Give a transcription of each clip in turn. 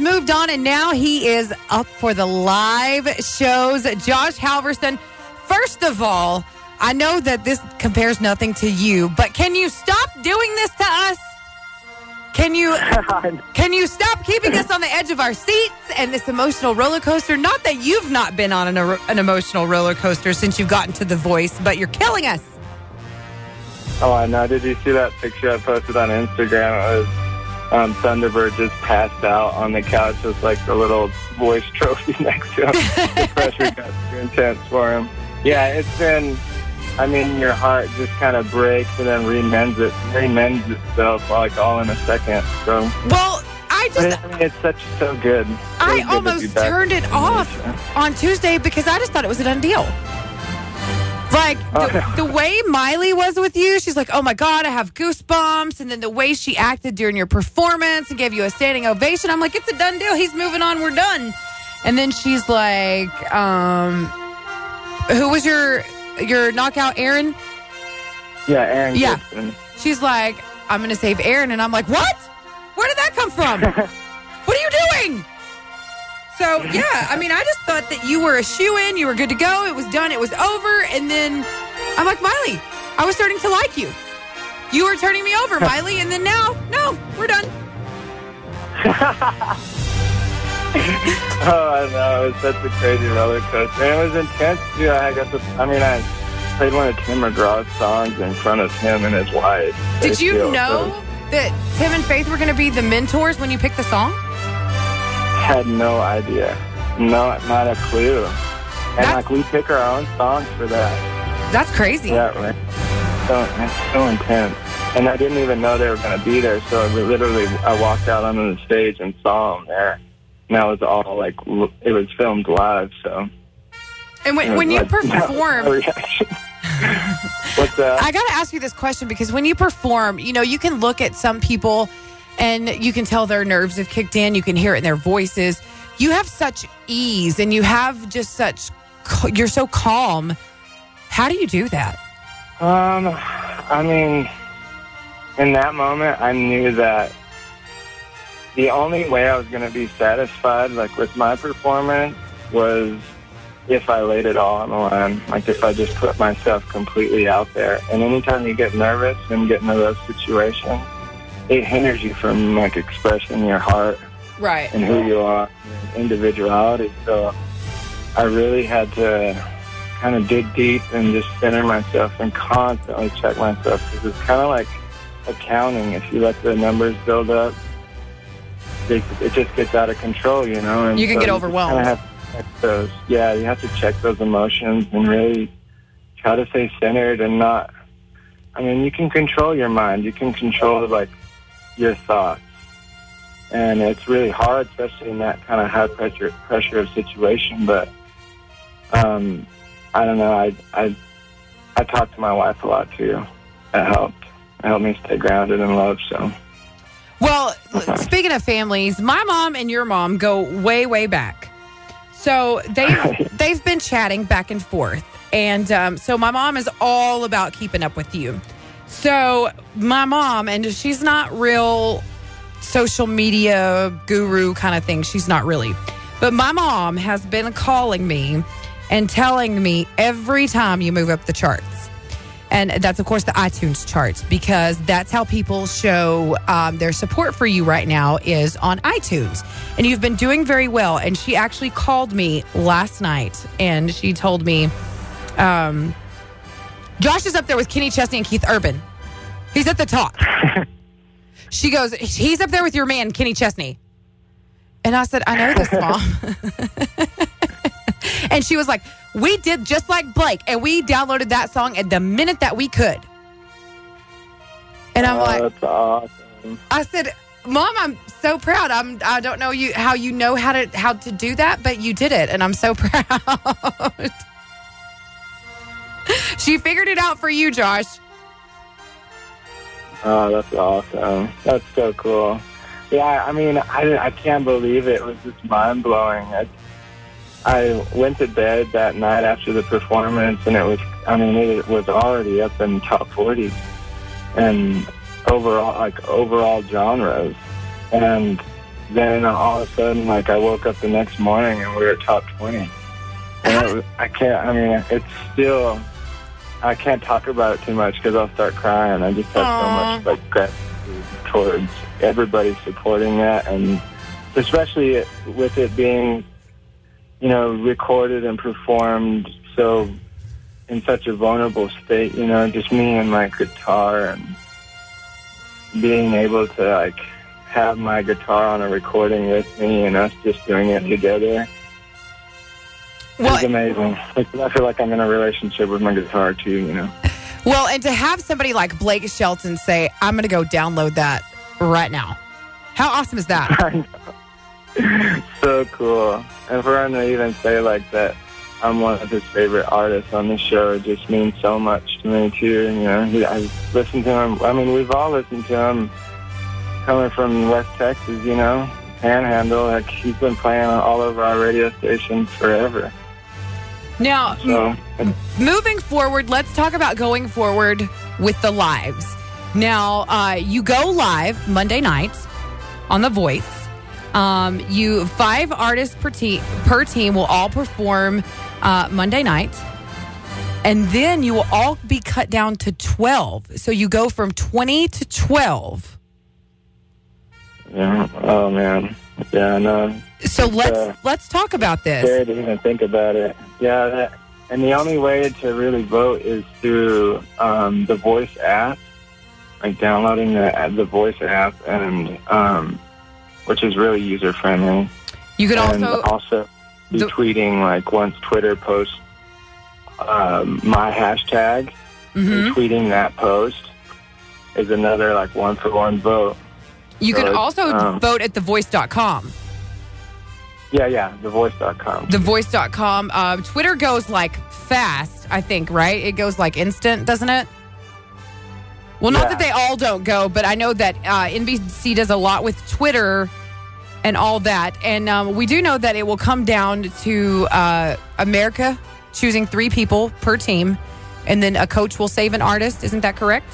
moved on and now he is up for the live shows. Josh Halverson, first of all, I know that this compares nothing to you, but can you stop doing this to us? Can you can you stop keeping us on the edge of our seats and this emotional roller coaster? Not that you've not been on an, an emotional roller coaster since you've gotten to the voice, but you're killing us. Oh, I know. Did you see that picture I posted on Instagram? It was um, Thunderbird just passed out on the couch with like the little voice trophy next to him. the pressure got too intense for him. Yeah, it's been. I mean, your heart just kind of breaks and then remends it, remends itself like all in a second. So, well, I just, I mean, it's such so good. I good almost turned it off on Tuesday because I just thought it was a done deal. Like the, the way Miley was with you, she's like, "Oh my god, I have goosebumps," and then the way she acted during your performance and gave you a standing ovation, I'm like, "It's a done deal. He's moving on. We're done." And then she's like, um, "Who was your your knockout, Aaron?" Yeah, Aaron. Yeah. Gibson. She's like, "I'm going to save Aaron," and I'm like, "What? Where did that come from? So yeah, I mean, I just thought that you were a shoe in. You were good to go. It was done. It was over. And then I'm like, Miley, I was starting to like you. You were turning me over, Miley. And then now, no, we're done. Oh, I know. It was such a crazy roller coaster. And it was intense, too. I got to, I mean, I played one of Tim McGraw's songs in front of him and his wife. Did you know that Tim and Faith were going to be the mentors when you picked the song? Had no idea. No, not a clue. And, That's- like, we pick our own songs for that. That's crazy. Yeah, right. So, it's so intense. And I didn't even know they were going to be there. So, literally, I walked out onto the stage and saw them there. And that was all, like, it was filmed live, so. And when, when you like- perform. What's that? I got to ask you this question because when you perform, you know, you can look at some people and you can tell their nerves have kicked in. You can hear it in their voices. You have such ease and you have just such, you're so calm. How do you do that? Um, I mean, in that moment, I knew that the only way I was going to be satisfied, like with my performance, was if I laid it all on the line. Like if I just put myself completely out there. And anytime you get nervous and get into those situations, it hinders you from like expressing your heart Right. and who you are, individuality. So I really had to kind of dig deep and just center myself and constantly check myself because it's kind of like accounting. If you let the numbers build up, it, it just gets out of control, you know. And You can so get overwhelmed. kinda have to check those, yeah, you have to check those emotions and really try to stay centered and not. I mean, you can control your mind. You can control like your thoughts and it's really hard, especially in that kind of high pressure pressure of situation. But um, I don't know. I I I talk to my wife a lot too. That helped. It helped me stay grounded in love. So Well, speaking of families, my mom and your mom go way, way back. So they've they've been chatting back and forth, and um, so my mom is all about keeping up with you. So my mom, and she's not real social media guru kind of thing. She's not really, but my mom has been calling me and telling me every time you move up the charts. And that's, of course, the iTunes charts because that's how people show um, their support for you right now is on iTunes. And you've been doing very well. And she actually called me last night and she told me, um, Josh is up there with Kenny Chesney and Keith Urban. He's at the top. she goes, he's up there with your man, Kenny Chesney. And I said, I know this, mom. and she was like, we did just like Blake, and we downloaded that song at the minute that we could. And I'm oh, like, awesome. I said, Mom, I'm so proud. I'm I don't know you how you know how to how to do that, but you did it, and I'm so proud. she figured it out for you, Josh. Oh, that's awesome. That's so cool. Yeah, I mean, I, I can't believe it. It was just mind blowing. I, I went to bed that night after the performance, and it was, I mean, it was already up in top 40 and overall, like overall genres. And then all of a sudden, like I woke up the next morning and we were top twenty. And it was, I can't. I mean, it's still. I can't talk about it too much because I'll start crying. I just have Aw. so much like gratitude towards everybody supporting that, and especially with it being, you know, recorded and performed so in such a vulnerable state. You know, just me and my guitar and being able to like have my guitar on a recording with me and us just doing it together. Well, it's amazing. Like, I feel like I'm in a relationship with my guitar too. You know. well, and to have somebody like Blake Shelton say, "I'm going to go download that right now," how awesome is that? I know. so cool. And for him to even say like that, I'm one of his favorite artists on the show. It just means so much to me too. You know, he, I listened to him. I mean, we've all listened to him coming from West Texas. You know, Panhandle. Like he's been playing all over our radio stations forever. Now, So moving forward, let's talk about going forward with the lives. Now, uh, you go live Monday nights on The Voice. Um, you five artists per team per team will all perform uh, Monday night, and then you will all be cut down to twelve. So you go from twenty to twelve. yeah. Oh man. Yeah. I know. So let's uh, let's talk about this. scary to even think about it. Yeah, that, and the only way to really vote is through um, the Voice app, like downloading the the Voice app, and um, which is really user friendly. You can and also also be the- tweeting like once Twitter posts um, my hashtag, Mhm. and tweeting that post is another like one for one vote. You can so it's, also um, vote at thevoice.com. Yeah, yeah, thevoice.com. thevoice.com. Uh, Twitter goes like fast, I think, right? It goes like instant, doesn't it? Well, not Yeah. that they all don't go, but I know that uh, NBC does a lot with Twitter and all that. And um, we do know that it will come down to uh, America choosing three people per team, and then a coach will save an artist. Isn't that correct?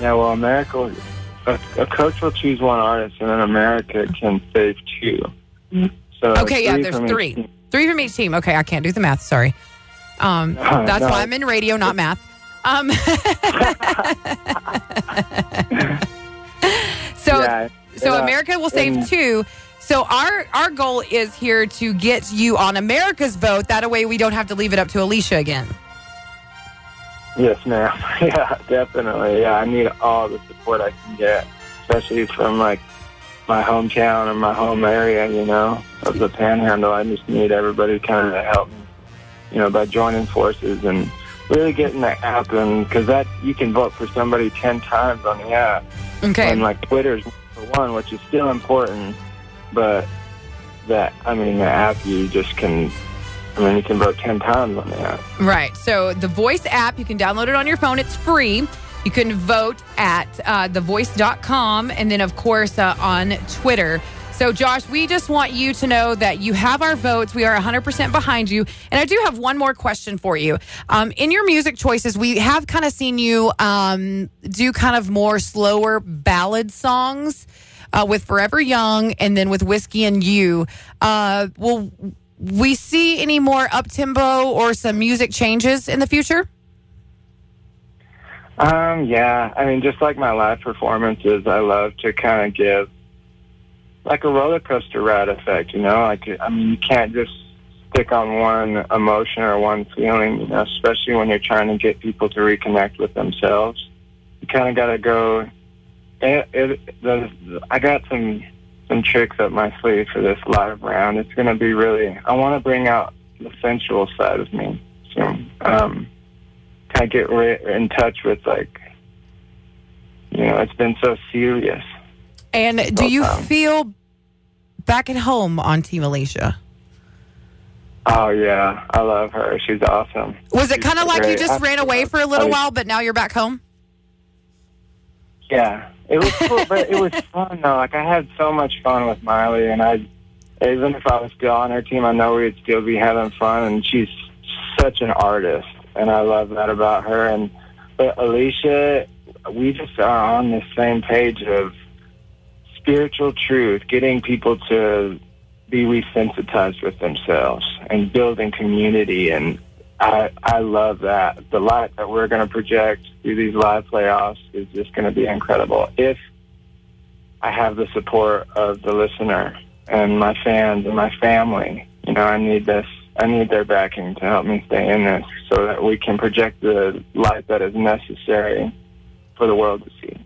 Yeah, well, America, a, a coach will choose one artist, and then America can save two. So Okay, yeah, there's three. team. Three from each team. Okay, I can't do the math. Sorry. Um, No, that's no. why I'm in radio, not math. Um, so, yeah, so America will save and- two. So our our goal is here to get you on America's vote. That way, we don't have to leave it up to Alicia again. Yes, ma'am. Yeah, definitely. Yeah, I need all the support I can get, especially from like my hometown or my home area. You know, of the Panhandle. I just need everybody kind of to help me. You know, by joining forces and really getting the app, and because that you can vote for somebody ten times on the app. Okay. And like Twitter's for one, which is still important, but that I mean the app you just can. I mean, you can vote ten times on the app. Right. So the Voice app, you can download it on your phone. It's free. You can vote at uh, thevoice.com and then, of course, uh, on Twitter. So, Josh, we just want you to know that you have our votes. We are 100% behind you. And I do have one more question for you. Um, in your music choices, we have kind of seen you um, do kind of more slower ballad songs uh, with Forever Young and then with Whiskey and You. Uh, will we see any more up tempo or some music changes in the future? Um, yeah. I mean, just like my live performances, I love to kind of give like a roller coaster ride effect. You know, like I mean, you can't just stick on one emotion or one feeling. You know, especially when you're trying to get people to reconnect with themselves. You kind of got to go. It, it, the, I got some some tricks up my sleeve for this live round. It's going to be really. I want to bring out the sensual side of me. So, um, kind of get re- in touch with like, you know, it's been so serious. And do you Um, feel back at home on Team Alicia? Oh yeah, I love her. She's awesome. Was it kind of like you just I- ran away for a little I- while, but now you're back home? Yeah, it was cool, but it was fun though. Like I had so much fun with Miley, and I, even if I was still on her team, I know we'd still be having fun. And she's such an artist, and I love that about her. And but Alicia, we just are on the same page of spiritual truth, getting people to be resensitized with themselves and building community. And I, I love that. The light that we're going to project through these live playoffs is just going to be incredible. If I have the support of the listener and my fans and my family, you know, I need this. I need their backing to help me stay in this so that we can project the light that is necessary for the world to see.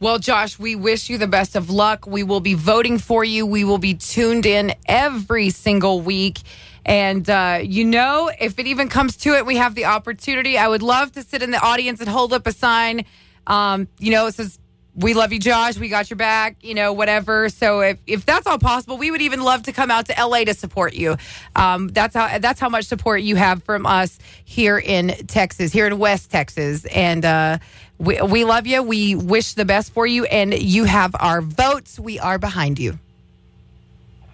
Well, Josh, we wish you the best of luck. We will be voting for you. We will be tuned in every single week. And, uh, you know, if it even comes to it, we have the opportunity. I would love to sit in the audience and hold up a sign. Um, you know, it says, we love you, Josh. We got your back, you know, whatever. So if, if that's all possible, we would even love to come out to LA to support you. Um, that's how that's how much support you have from us here in Texas, here in West Texas. And uh, we, we love you. We wish the best for you. And you have our votes. We are behind you.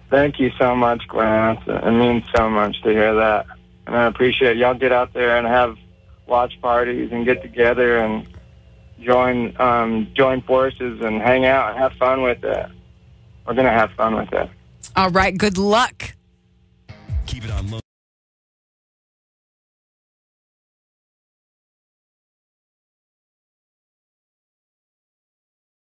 Thank you so much, Gwen. It means so much to hear that. And I appreciate it. y'all get out there and have watch parties and get together and join um, join forces and hang out and have fun with it. We're gonna have fun with it. All right. Good luck. Keep it on low.